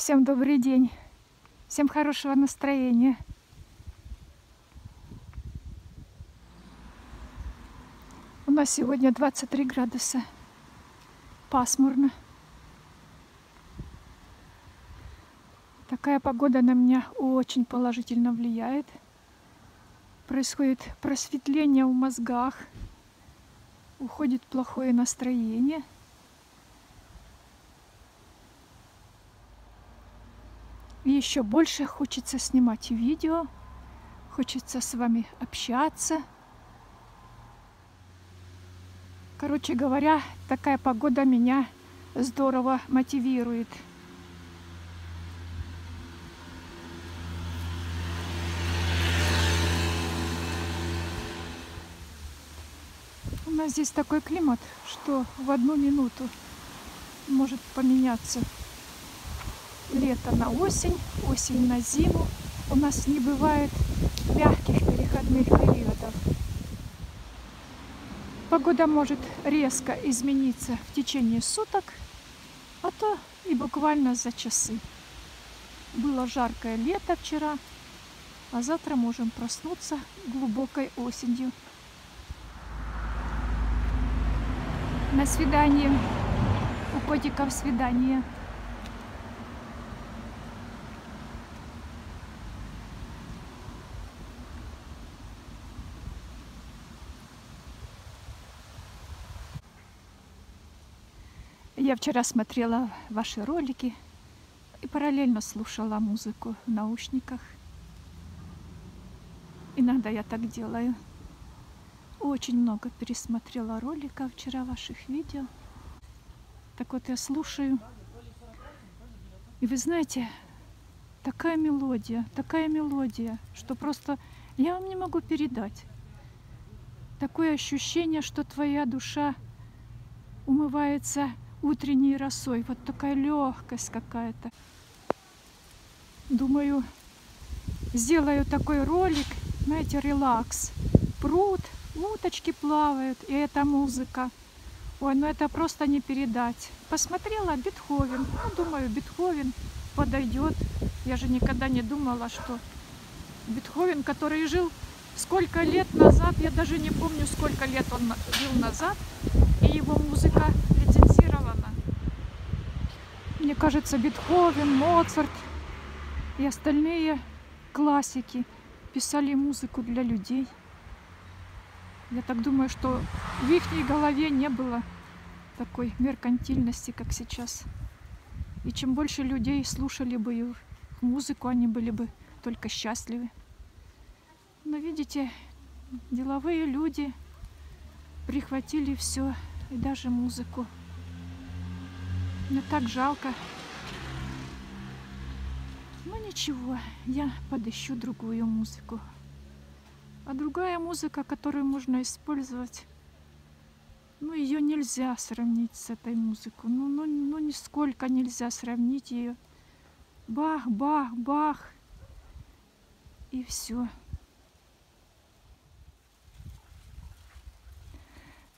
Всем добрый день. Всем хорошего настроения. У нас сегодня 23 градуса. Пасмурно. Такая погода на меня очень положительно влияет. Происходит просветление в мозгах. Уходит плохое настроение. Еще больше хочется снимать видео, хочется с вами общаться. Короче говоря, такая погода меня здорово мотивирует. У нас здесь такой климат, что в одну минуту может поменяться лето на осень, осень на зиму. У нас не бывает мягких переходных периодов. Погода может резко измениться в течение суток, а то и буквально за часы. Было жаркое лето вчера, а завтра можем проснуться глубокой осенью. На свидание. У котиков свидание. Я вчера смотрела ваши ролики и параллельно слушала музыку в наушниках. Иногда я так делаю. Очень много пересмотрела роликов вчера ваших видео. Так вот я слушаю. И вы знаете, такая мелодия, такая мелодия, что просто я вам не могу передать. Такое ощущение, что твоя душа умывается утренней росой. Вот такая легкость какая-то. Думаю, сделаю такой ролик, знаете, релакс. Пруд, уточки плавают, и эта музыка. Ой, ну это просто не передать. Посмотрела Бетховен. Ну, думаю, Бетховен подойдет. Я же никогда не думала, что Бетховен, который жил сколько лет назад, я даже не помню, сколько лет он жил назад, и его музыка мне кажется, Бетховен, Моцарт и остальные классики писали музыку для людей. Я так думаю, что в их голове не было такой меркантильности, как сейчас. И чем больше людей слушали бы их музыку, они были бы только счастливы. Но видите, деловые люди прихватили все, и даже музыку. Мне так жалко. Ну ничего, я подыщу другую музыку. А другая музыка, которую можно использовать, ну ее нельзя сравнить с этой музыкой. Ну, ну, ну нисколько нельзя сравнить ее. Бах, бах, бах. И все.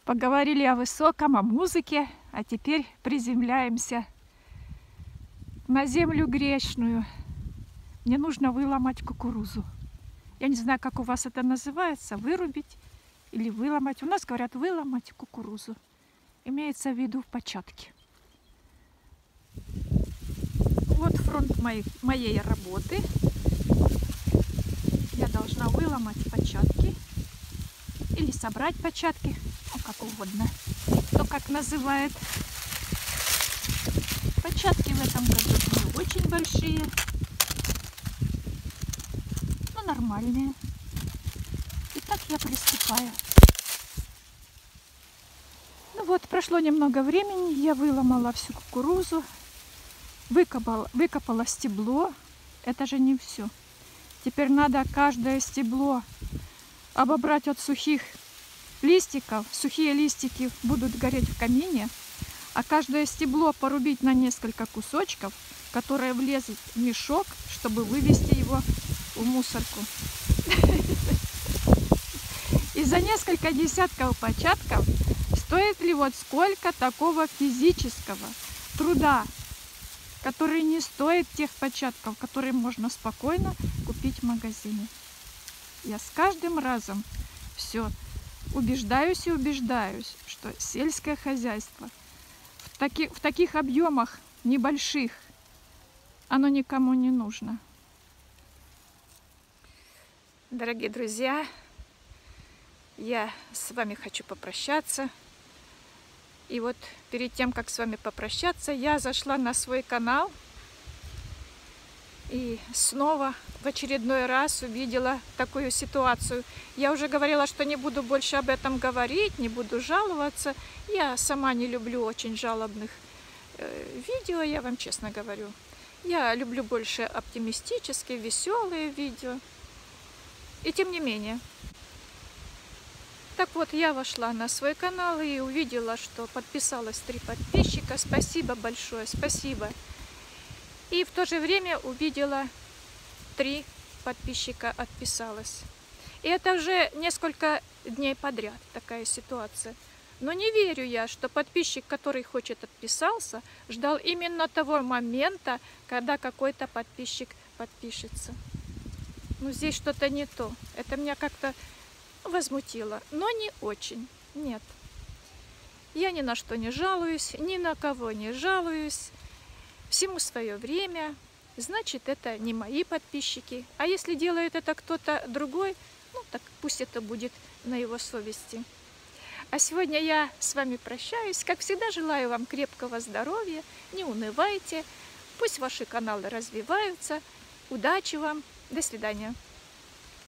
Поговорили о высоком, о музыке, а теперь приземляемся на землю грешную. Мне нужно выломать кукурузу. Я не знаю, как у вас это называется, вырубить или выломать. У нас говорят выломать кукурузу. Имеется в виду в початке. Вот фронт моей, моей работы. Я должна выломать початки или собрать початки как угодно. Кто как называет. Початки в этом году не очень большие, но нормальные. Итак, я приступаю. Ну вот, прошло немного времени, я выломала всю кукурузу, выкопала, выкопала стебло. Это же не все. Теперь надо каждое стебло обобрать от сухих листиков, сухие листики будут гореть в камине, а каждое стебло порубить на несколько кусочков, которые влезут в мешок, чтобы вывести его в мусорку. И за несколько десятков початков стоит ли вот сколько такого физического труда который не стоит тех початков, которые можно спокойно купить в магазине. Я с каждым разом все убеждаюсь и убеждаюсь, что сельское хозяйство в, таки, в таких объемах небольших, оно никому не нужно. Дорогие друзья, я с вами хочу попрощаться. И вот перед тем, как с вами попрощаться, я зашла на свой канал и снова в очередной раз увидела такую ситуацию. Я уже говорила, что не буду больше об этом говорить, не буду жаловаться. Я сама не люблю очень жалобных э, видео, я вам честно говорю. Я люблю больше оптимистические, веселые видео. И тем не менее, так вот, я вошла на свой канал и увидела, что подписалось три подписчика. Спасибо большое, спасибо. И в то же время увидела три подписчика отписалось. И это уже несколько дней подряд такая ситуация. Но не верю я, что подписчик, который хочет отписался, ждал именно того момента, когда какой-то подписчик подпишется. Ну, здесь что-то не то. Это меня как-то возмутило, но не очень, нет. Я ни на что не жалуюсь, ни на кого не жалуюсь. Всему свое время. Значит, это не мои подписчики. А если делает это кто-то другой, ну так пусть это будет на его совести. А сегодня я с вами прощаюсь. Как всегда, желаю вам крепкого здоровья. Не унывайте. Пусть ваши каналы развиваются. Удачи вам. До свидания.